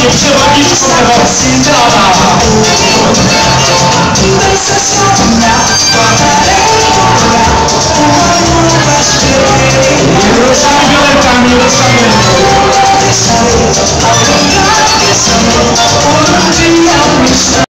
Eu chamo aqui de um negócio de